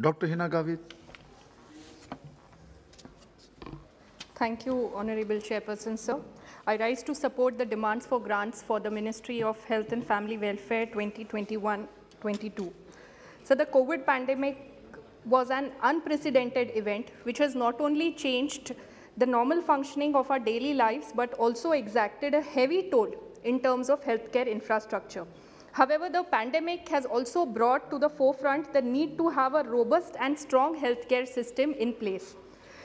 Dr. Heena Gavit. Thank you, Honorable Chairperson, sir. I rise to support the demands for grants for the Ministry of Health and Family Welfare 2021-22. So the COVID pandemic was an unprecedented event which has not only changed the normal functioning of our daily lives but also exacted a heavy toll in terms of healthcare infrastructure. However, the pandemic has also brought to the forefront the need to have a robust and strong healthcare system in place.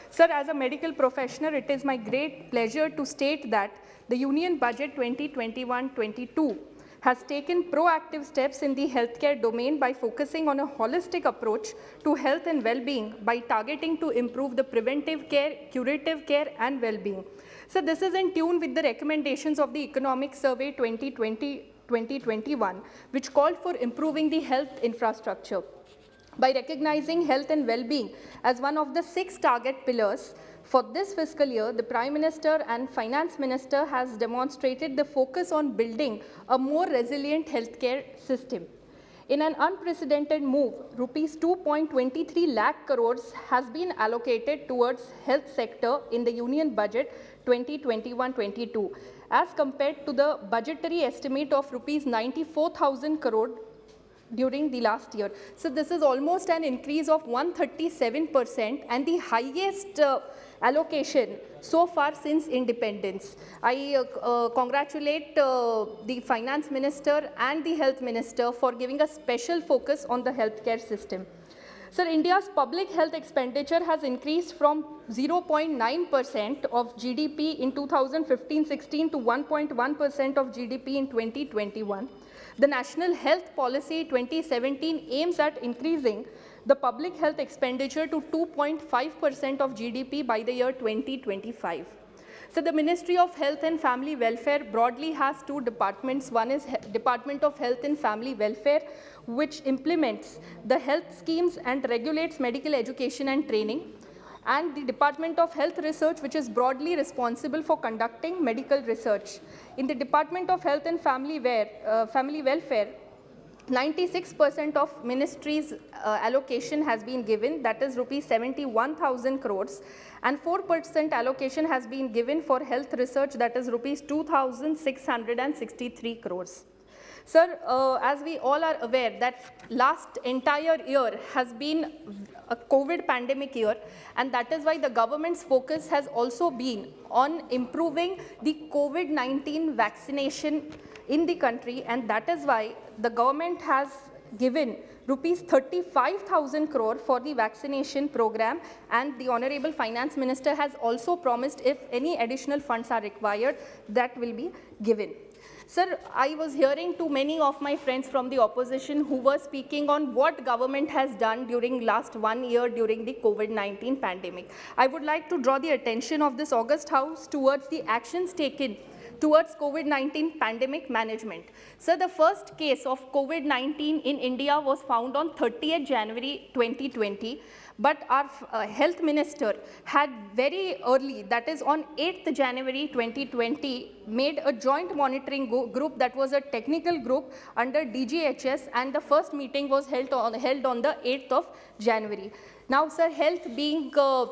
Sir, as a medical professional, it is my great pleasure to state that the Union Budget 2021-22 has taken proactive steps in the healthcare domain by focusing on a holistic approach to health and well-being by targeting to improve the preventive care, curative care and well-being. So this is in tune with the recommendations of the Economic Survey 2020-2021, which called for improving the health infrastructure by recognizing health and well-being as one of the six target pillars. For this fiscal year, the Prime Minister and Finance Minister has demonstrated the focus on building a more resilient healthcare system. In an unprecedented move, rupees 2.23 lakh crores has been allocated towards health sector in the union budget 2021-22 as compared to the budgetary estimate of rupees 94,000 crore during the last year. So this is almost an increase of 137% and the highest uh, allocation so far since independence. I uh, uh, congratulate uh, the finance minister and the health minister for giving a special focus on the healthcare system. Sir, India's public health expenditure has increased from 0.9% of GDP in 2015-16 to 1.1% of GDP in 2021. The National Health Policy 2017 aims at increasing the public health expenditure to 2.5% of GDP by the year 2025. So the Ministry of Health and Family Welfare broadly has two departments. One is he Department of Health and Family Welfare, which implements the health schemes and regulates medical education and training and the Department of Health Research, which is broadly responsible for conducting medical research. In the Department of Health and Family, Wear, uh, Family Welfare, 96% of ministry's uh, allocation has been given, that is rupees 71,000 crores, and 4% allocation has been given for health research, that is rupees 2,663 crores. Sir, uh, as we all are aware that last entire year has been a COVID pandemic year and that is why the government's focus has also been on improving the COVID-19 vaccination in the country and that is why the government has given rupees 35,000 crore for the vaccination program and the honorable finance minister has also promised if any additional funds are required that will be given. Sir, I was hearing to many of my friends from the opposition who were speaking on what government has done during last one year during the COVID-19 pandemic. I would like to draw the attention of this August House towards the actions taken towards COVID-19 pandemic management. So the first case of COVID-19 in India was found on 30th January 2020 but our uh, health minister had very early, that is on 8th January 2020, made a joint monitoring group that was a technical group under DGHS and the first meeting was held on, held on the 8th of January. Now, sir, health being uh,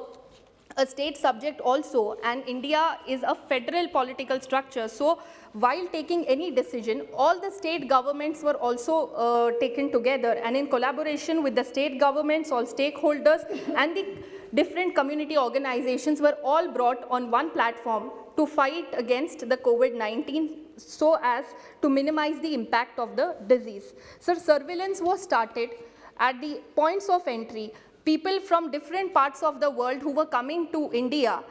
a state subject also and India is a federal political structure. So while taking any decision, all the state governments were also uh, taken together and in collaboration with the state governments, all stakeholders and the different community organizations were all brought on one platform to fight against the COVID-19 so as to minimize the impact of the disease. So surveillance was started at the points of entry people from different parts of the world who were coming to India,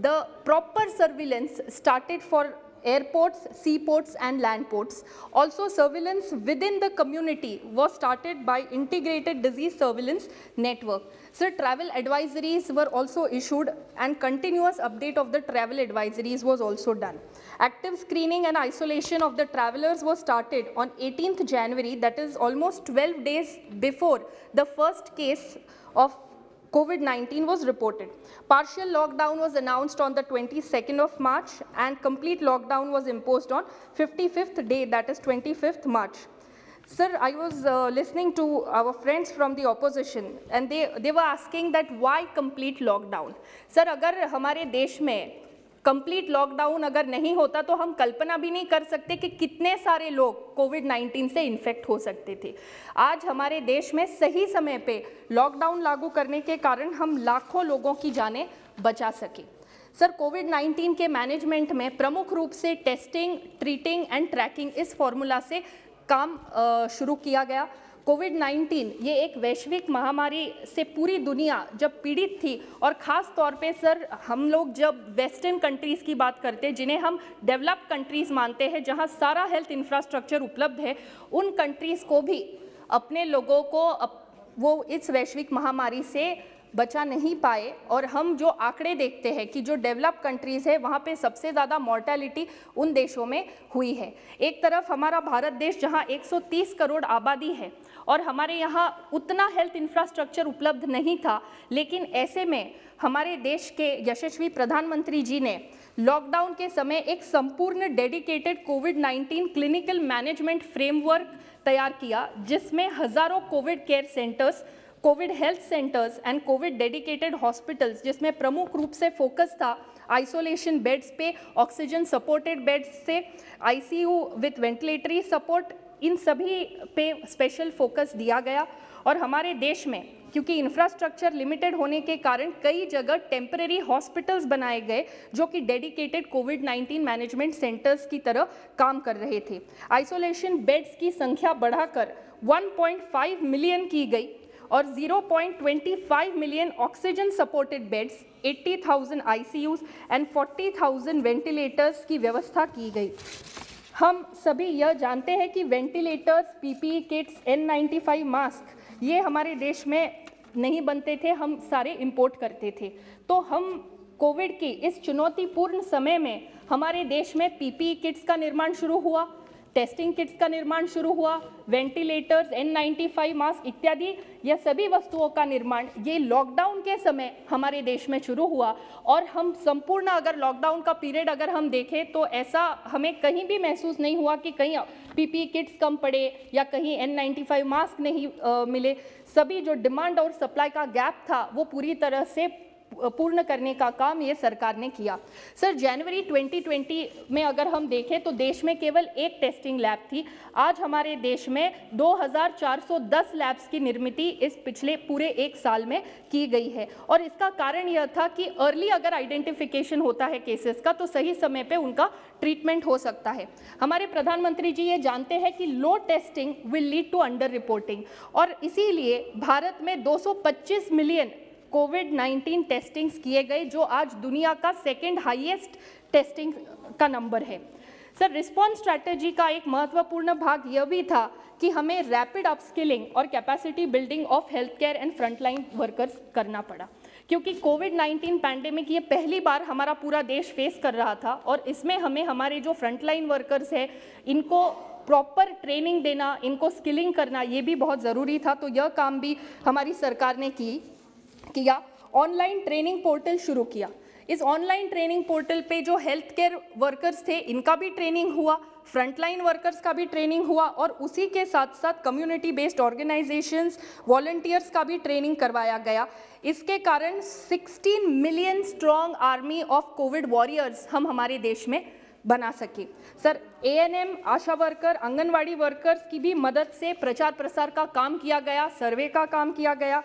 the proper surveillance started for airports, seaports and land ports. Also surveillance within the community was started by integrated disease surveillance network. So travel advisories were also issued and continuous update of the travel advisories was also done. Active screening and isolation of the travelers was started on 18th January that is almost 12 days before the first case of COVID-19 was reported. Partial lockdown was announced on the 22nd of March and complete lockdown was imposed on 55th day, that is 25th March. Sir, I was uh, listening to our friends from the opposition and they, they were asking that why complete lockdown? Sir, अगर हमारे देश में complete lockdown अगर नहीं होता तो हम कल्पना भी नहीं कर सकते कि कितने सारे लोग कोविड 19 से इन्फेक्ट हो सकते थे। आज हमारे देश में सही समय पे लॉकडाउन लागू करने के कारण हम लाखों लोगों की जानें बचा सके। सर कोविड 19 के मैनेजमेंट में प्रमुख रूप से टेस्टिंग ट्रीटिंग एंड ट्रैकिंग इस फॉर्मूला से काम शुरू किया गया। कोविड 19 ये एक वैश्विक महामारी से पूरी दुनिया जब पीड़ित थी और ख़ास तौर पे सर हम लोग जब वेस्टर्न कंट्रीज़ की बात करते हैं जिन्हें हम डेवलप कंट्रीज़ मानते हैं जहाँ सारा हेल्थ इंफ्रास्ट्रक्चर उपलब्ध है उन कंट्रीज़ को भी अपने लोगों को अप, वो इस वैश्विक महामारी से बचा नहीं पाए और हम जो आंकड़े देखते हैं कि जो डेवलप कंट्रीज़ है, वहाँ पे सबसे ज़्यादा मॉर्टेलिटी उन देशों में हुई है। एक तरफ़ हमारा भारत देश, जहाँ 130 करोड़ आबादी है, और हमारे यहाँ उतना हेल्थ इंफ्रास्ट्रक्चर उपलब्ध नहीं था, लेकिन ऐसे में हमारे देश के यशस्वी प्रधानमंत्री जी ने लॉकडाउन के समय एक संपूर्ण dedicated Covid 19 clinical management framework तैयार किया, जिसमें हज़ारों Covid care centres Covid health centres and Covid dedicated hospitals जिसमें प्रमुख रूप से फोकस था आइसोलेशन बेड्स पे ऑक्सीजन सपोर्टेड बेड्स से आईसीयू विथ वेंटिलेटरी सपोर्ट इन सभी पे स्पेशल फोकस दिया गया। और हमारे देश में, क्योंकि इंफ्रास्ट्रक्चर लिमिटेड होने के कारण कई जगह टेम्परेरी हॉस्पिटल्स बनाए गए, जो कि डेडिकेटेड कोविड 19 मैनेजमेंट सेंटर्स की तरह काम कर रहे थे। आइसोलेशन बेड्स की संख्या बढ़ाकर 1.5 मिलियन की गई। और 0.25 million oxygen supported beds 80,000 ICUs and 40,000 ventilators की व्यवस्था की गई। हम सभी यह जानते हैं कि ventilators PPE kits N95 mask ये हमारे देश में नहीं बनते थे हम सारे इंपोर्ट करते थे। तो हम कोविड की इस चुनौतीपूर्ण समय में हमारे देश में पीपीई किट्स का निर्माण शुरू हुआ। टेस्टिंग किट्स का निर्माण शुरू हुआ वेंटिलेटर्स N95 मास्क इत्यादि यह सभी वस्तुओं का निर्माण ये लॉकडाउन के समय हमारे देश में शुरू हुआ। और हम संपूर्ण अगर लॉकडाउन का पीरियड अगर हम देखें तो ऐसा हमें कहीं भी महसूस नहीं हुआ कि कहीं पीपी किट्स कम पड़े या कहीं N95 मास्क नहीं आ, मिले। सभी जो डिमांड और सप्लाई का गैप था वो पूरी तरह से पूर्ण करने का काम ये सरकार ने किया। सर, जनवरी 2020 में अगर हम देखें तो देश में केवल एक टेस्टिंग लैब थी। आज हमारे देश में 2410 लैब्स की निर्मित इस पिछले पूरे एक साल में की गई है। और इसका कारण यह था कि अर्ली अगर आइडेंटिफिकेशन होता है केसेस का तो सही समय पे उनका ट्रीटमेंट हो सकता है। हमारे प्रधानमंत्री जी ये जानते हैं कि low testing will lead to under reporting. और इसीलिए भारत में 225 मिलियन कोविड 19 टेस्टिंग्स किए गए, जो आज दुनिया का सेकेंड हाईएस्ट टेस्टिंग का नंबर है। सर रिस्पॉन्स स्ट्रैटेजी का एक महत्वपूर्ण भाग यह भी था कि हमें रैपिड अपस्किलिंग और capacity building of health care and frontline workers करना पड़ा। क्योंकि कोविड 19 पैंडेमिक ये पहली बार हमारा पूरा देश फेस कर रहा था और इसमें हमें हमारे जो फ्रंटलाइन वर्कर्स है, इनको प्रॉपर ट्रेनिंग देना, इनको स्किलिंग करना, ये भी बहुत ज़रूरी था। तो यह काम भी हमारी सरकार ने की। किया ऑनलाइन ट्रेनिंग पोर्टल शुरू किया। इस ऑनलाइन ट्रेनिंग पोर्टल पे जो हेल्थ केयर वर्कर्स थे, इनका भी ट्रेनिंग हुआ फ्रंटलाइन वर्कर्स का भी ट्रेनिंग हुआ और उसी के साथ साथ कम्युनिटी बेस्ड ऑर्गेनाइजेशंस वॉल्टियर्स का भी ट्रेनिंग करवाया गया। इसके कारण 16 million strong army of Covid warriors हम हमारे देश में बना सके। Sir ANM ASHA worker anganwadi workers की भी मदद से प्रचार प्रसार का काम किया गया सर्वे का काम किया गया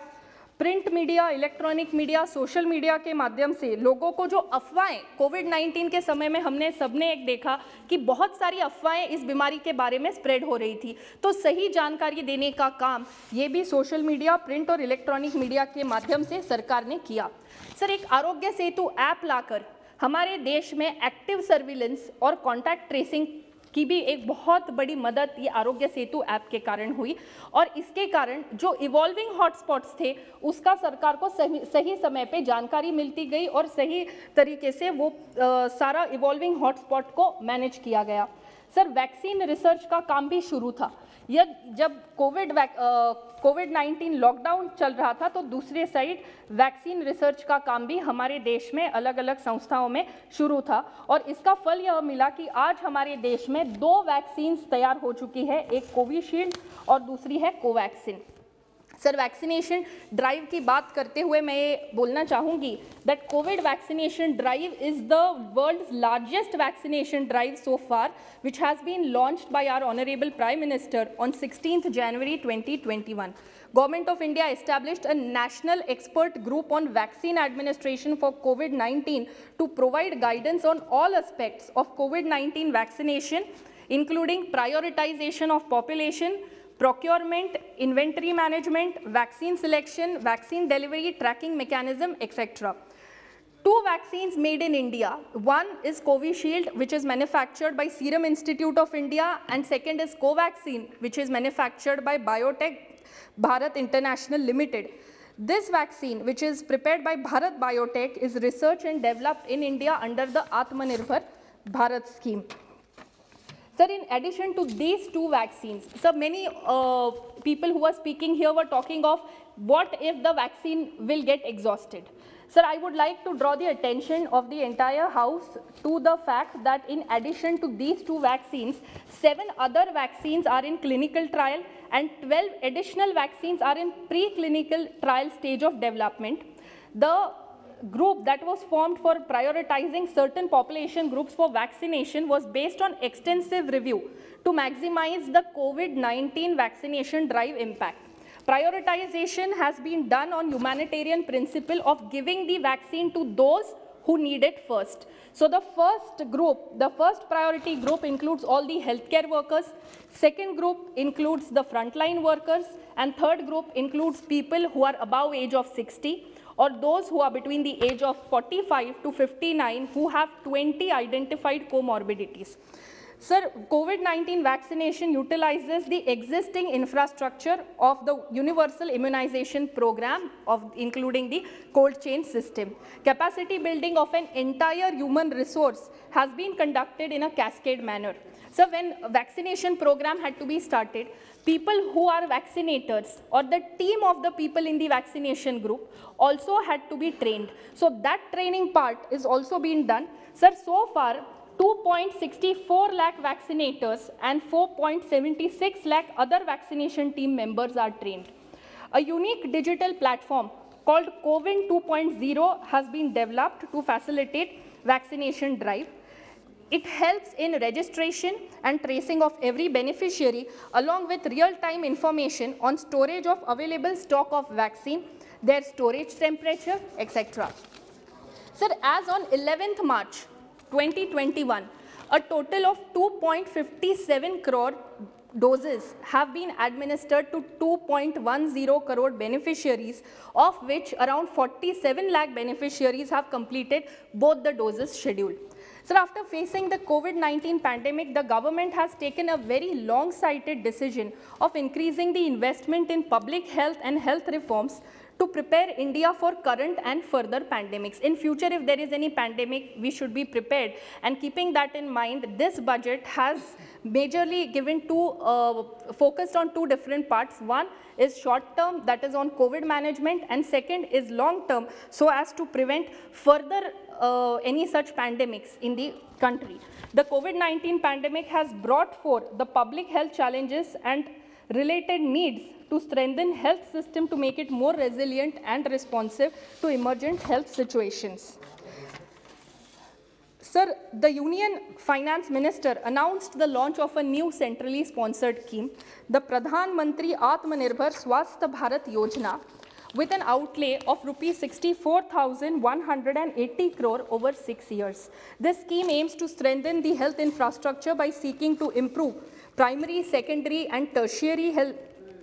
print media, electronic media, social media के माध्यम से लोगों को जो अफवाहें कोविड 19 के समय में हमने सबने एक देखा कि बहुत सारी अफवाहें इस बीमारी के बारे में स्प्रेड हो रही थी। तो सही जानकारी देने का काम ये भी सोशल मीडिया, प्रिंट और इलेक्ट्रॉनिक मीडिया के माध्यम से सरकार ने किया। सर, एक आरोग्य सेतु ऐप लाकर हमारे देश में एक्टिव सर्विलेंस और कॉन्टैक्ट ट्रेसिंग की भी एक बहुत बड़ी मदद ये आरोग्य सेतु ऐप के कारण हुई और इसके कारण जो इवॉल्विंग हॉटस्पॉट्स थे उसका सरकार को सही सही समय पे जानकारी मिलती गई और सही तरीके से वो आ, सारा इवॉल्विंग हॉटस्पॉट को मैनेज किया गया। सर, वैक्सीन रिसर्च का काम भी शुरू था। यह जब कोविड कोविड 19 लॉकडाउन चल रहा था तो दूसरे साइड वैक्सीन रिसर्च का काम भी हमारे देश में अलग अलग संस्थाओं में शुरू था। और इसका फल यह मिला कि आज हमारे देश में दो वैक्सीन्स तैयार हो चुकी है, एक कोविशील्ड और दूसरी है कोवैक्सीन। सर वैक्सीनेशन ड्राइव की बात करते हुए मैं ये बोलना चाहूँगी that Covid vaccination drive is the world's largest vaccination drive so far which has been launched by our honourable prime minister on 16th January 2021. Government of India established a national expert group on vaccine administration for COVID-19 to provide guidance on all aspects of COVID-19 vaccination, including prioritization of population, procurement, inventory management, vaccine selection, vaccine delivery, tracking mechanism, etc. Two vaccines made in India. One is Covishield, which is manufactured by Serum Institute of India, and second is Covaxin, which is manufactured by Biotech Bharat International Limited. This vaccine, which is prepared by Bharat Biotech, is researched and developed in India under the Atmanirbhar Bharat scheme. Sir, in addition to these two vaccines, so many uh, people who are speaking here were talking of what if the vaccine will get exhausted. Sir, I would like to draw the attention of the entire House to the fact that in addition to these two vaccines, seven other vaccines are in clinical trial and 12 additional vaccines are in preclinical trial stage of development. The group that was formed for prioritizing certain population groups for vaccination was based on extensive review to maximize the COVID-19 vaccination drive impact. Prioritization has been done on humanitarian principle of giving the vaccine to those who need it first. So the first group, the first priority group includes all the healthcare workers, second group includes the frontline workers, and third group includes people who are above age of 60 or those who are between the age of 45 to 59 who have 20 identified comorbidities. Sir, COVID-19 vaccination utilizes the existing infrastructure of the universal immunization program of including the cold chain system. Capacity building of an entire human resource has been conducted in a cascade manner. So when vaccination program had to be started, people who are vaccinators or the team of the people in the vaccination group also had to be trained. So that training part is also being done. Sir, so far 2.64 lakh vaccinators and 4.76 lakh other vaccination team members are trained. A unique digital platform called CoWIN 2.0 has been developed to facilitate vaccination drive. It helps in registration and tracing of every beneficiary along with real-time information on storage of available stock of vaccine, their storage temperature, etc. Sir, as on 11th March 2021, a total of 2.57 crore doses have been administered to 2.10 crore beneficiaries, of which around 47 lakh beneficiaries have completed both the doses scheduled. Sir, after facing the COVID-19 pandemic, the government has taken a very long-sighted decision of increasing the investment in public health and health reforms to prepare India for current and further pandemics. In future, if there is any pandemic, we should be prepared. And keeping that in mind, this budget has majorly given two, uh, focused on two different parts. One is short term, that is on COVID management, and second is long term, so as to prevent further uh, any such pandemics in the country. The COVID-19 pandemic has brought forth the public health challenges and related needs to strengthen health system to make it more resilient and responsive to emergent health situations. Sir, the Union Finance Minister announced the launch of a new centrally sponsored scheme, the Pradhan Mantri Atmanirbhar Swasthya Bharat Yojana, with an outlay of rupees 64,180 crore over six years. This scheme aims to strengthen the health infrastructure by seeking to improve primary, secondary and tertiary health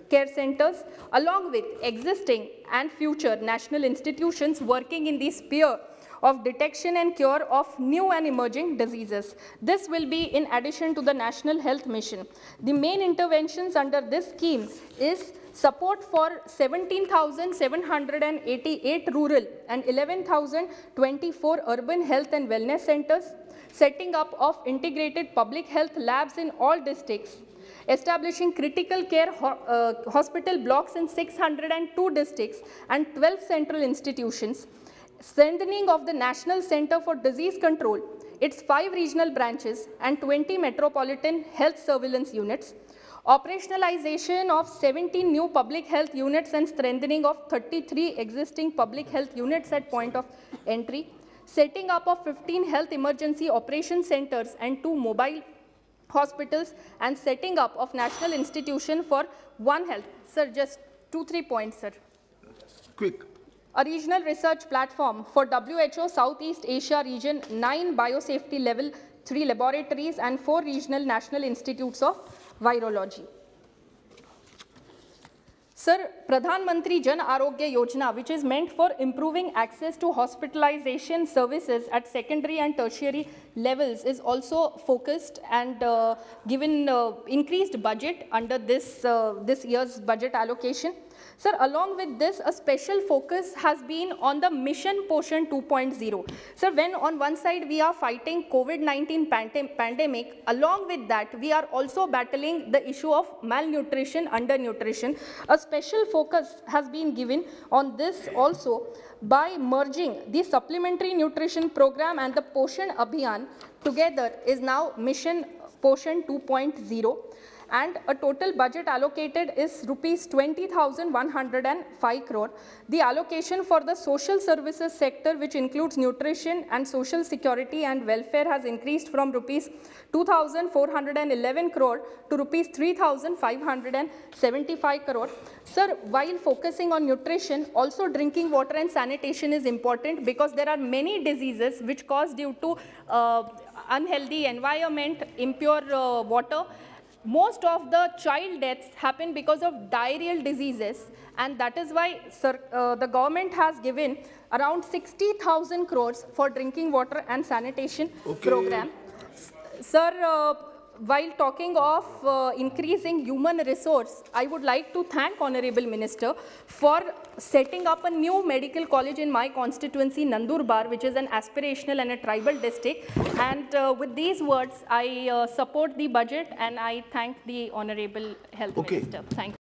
care centers along with existing and future national institutions working in the sphere of detection and cure of new and emerging diseases. This will be in addition to the National Health Mission. The main interventions under this scheme is support for 17,788 rural and 11,024 urban health and wellness centers, setting up of integrated public health labs in all districts, establishing critical care ho uh, hospital blocks in 602 districts and 12 central institutions, strengthening of the National Center for Disease Control, its five regional branches and 20 metropolitan health surveillance units, operationalization of 17 new public health units and strengthening of 33 existing public health units at point of entry, setting up of 15 health emergency operation centers and two mobile hospitals and setting up of national institution for one health. Sir, just two, three points, sir. Quick. A regional research platform for WHO Southeast Asia region, nine biosafety level three laboratories and four regional national institutes of virology. Sir, Pradhan Mantri Jan Arogya Yojana, which is meant for improving access to hospitalization services at secondary and tertiary levels, is also focused and uh, given uh, increased budget under this, uh, this year's budget allocation. Sir, along with this, a special focus has been on the Mission Poshan 2.0. Sir, when on one side we are fighting COVID-19 pandemic, along with that, we are also battling the issue of malnutrition, undernutrition. A special focus has been given on this also by merging the supplementary nutrition program and the Poshan Abhiyan together is now Mission Poshan 2.0 and a total budget allocated is rupees 20,105 crore. The allocation for the social services sector which includes nutrition and social security and welfare has increased from rupees 2,411 crore to rupees 3,575 crore. Sir, while focusing on nutrition, also drinking water and sanitation is important because there are many diseases which cause due to uh, unhealthy environment, impure uh, water most of the child deaths happen because of diarrheal diseases and that is why sir, uh, the government has given around 60,000 crores for drinking water and sanitation okay. program. S sir, uh, while talking of uh, increasing human resource, I would like to thank Honorable Minister for setting up a new medical college in my constituency, Nandurbar, which is an aspirational and a tribal district. And uh, with these words, I uh, support the budget and I thank the Honorable Health okay. Minister. Thank you.